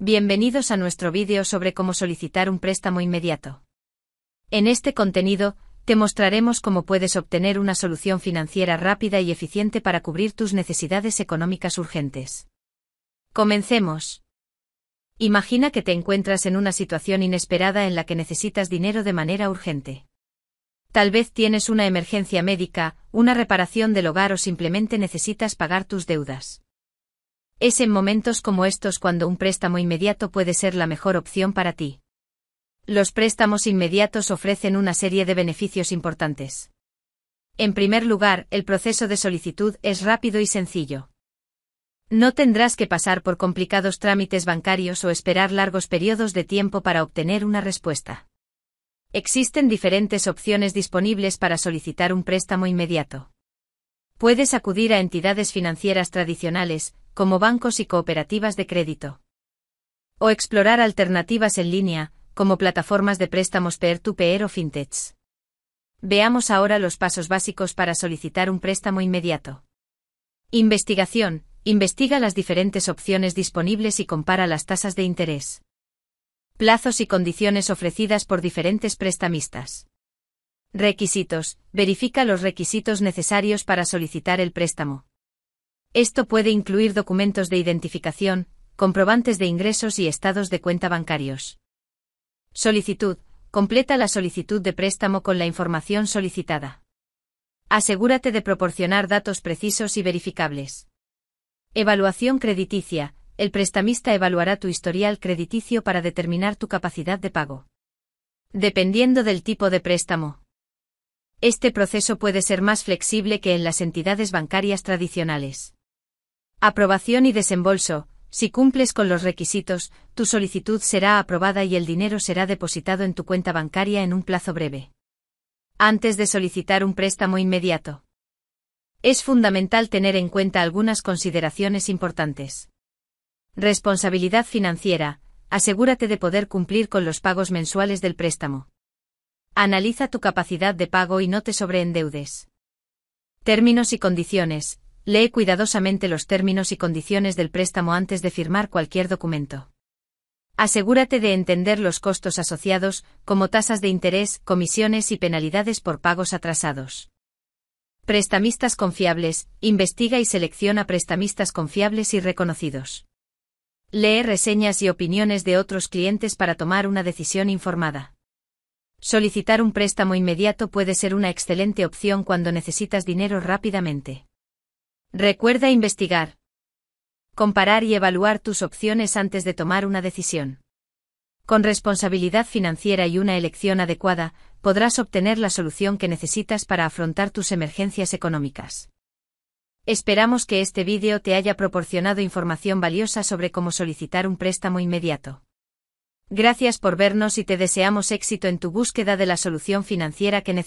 Bienvenidos a nuestro vídeo sobre cómo solicitar un préstamo inmediato. En este contenido, te mostraremos cómo puedes obtener una solución financiera rápida y eficiente para cubrir tus necesidades económicas urgentes. Comencemos. Imagina que te encuentras en una situación inesperada en la que necesitas dinero de manera urgente. Tal vez tienes una emergencia médica, una reparación del hogar o simplemente necesitas pagar tus deudas. Es en momentos como estos cuando un préstamo inmediato puede ser la mejor opción para ti. Los préstamos inmediatos ofrecen una serie de beneficios importantes. En primer lugar, el proceso de solicitud es rápido y sencillo. No tendrás que pasar por complicados trámites bancarios o esperar largos periodos de tiempo para obtener una respuesta. Existen diferentes opciones disponibles para solicitar un préstamo inmediato. Puedes acudir a entidades financieras tradicionales, como bancos y cooperativas de crédito. O explorar alternativas en línea, como plataformas de préstamos peer-to-peer o fintechs. Veamos ahora los pasos básicos para solicitar un préstamo inmediato. Investigación. Investiga las diferentes opciones disponibles y compara las tasas de interés plazos y condiciones ofrecidas por diferentes prestamistas. Requisitos. Verifica los requisitos necesarios para solicitar el préstamo. Esto puede incluir documentos de identificación, comprobantes de ingresos y estados de cuenta bancarios. Solicitud. Completa la solicitud de préstamo con la información solicitada. Asegúrate de proporcionar datos precisos y verificables. Evaluación crediticia el prestamista evaluará tu historial crediticio para determinar tu capacidad de pago. Dependiendo del tipo de préstamo. Este proceso puede ser más flexible que en las entidades bancarias tradicionales. Aprobación y desembolso. Si cumples con los requisitos, tu solicitud será aprobada y el dinero será depositado en tu cuenta bancaria en un plazo breve. Antes de solicitar un préstamo inmediato. Es fundamental tener en cuenta algunas consideraciones importantes. Responsabilidad financiera. Asegúrate de poder cumplir con los pagos mensuales del préstamo. Analiza tu capacidad de pago y no te sobreendeudes. Términos y condiciones. Lee cuidadosamente los términos y condiciones del préstamo antes de firmar cualquier documento. Asegúrate de entender los costos asociados, como tasas de interés, comisiones y penalidades por pagos atrasados. Prestamistas confiables. Investiga y selecciona prestamistas confiables y reconocidos. Lee reseñas y opiniones de otros clientes para tomar una decisión informada. Solicitar un préstamo inmediato puede ser una excelente opción cuando necesitas dinero rápidamente. Recuerda investigar. Comparar y evaluar tus opciones antes de tomar una decisión. Con responsabilidad financiera y una elección adecuada, podrás obtener la solución que necesitas para afrontar tus emergencias económicas. Esperamos que este vídeo te haya proporcionado información valiosa sobre cómo solicitar un préstamo inmediato. Gracias por vernos y te deseamos éxito en tu búsqueda de la solución financiera que necesitas.